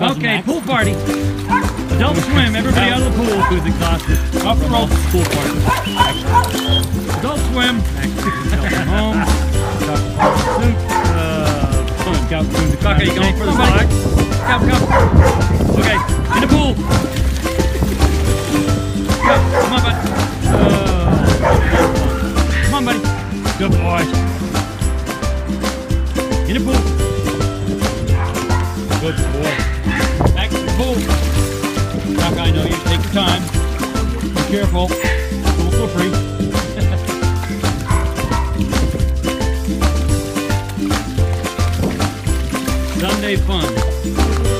Okay, pool party. Adult swim. Everybody out of the pool. Who's exhausted. Off the rope. Pool party. Adult swim. Home. Uh, fun. Scout soon to Okay, you going for the flag? Come, come. Okay, in the pool. Go. Come on, bud. Uh, Come on, buddy. Good boy. In the pool. good boy. Doc, I know you. Take your time. Be careful. Pool for free. Sunday fun.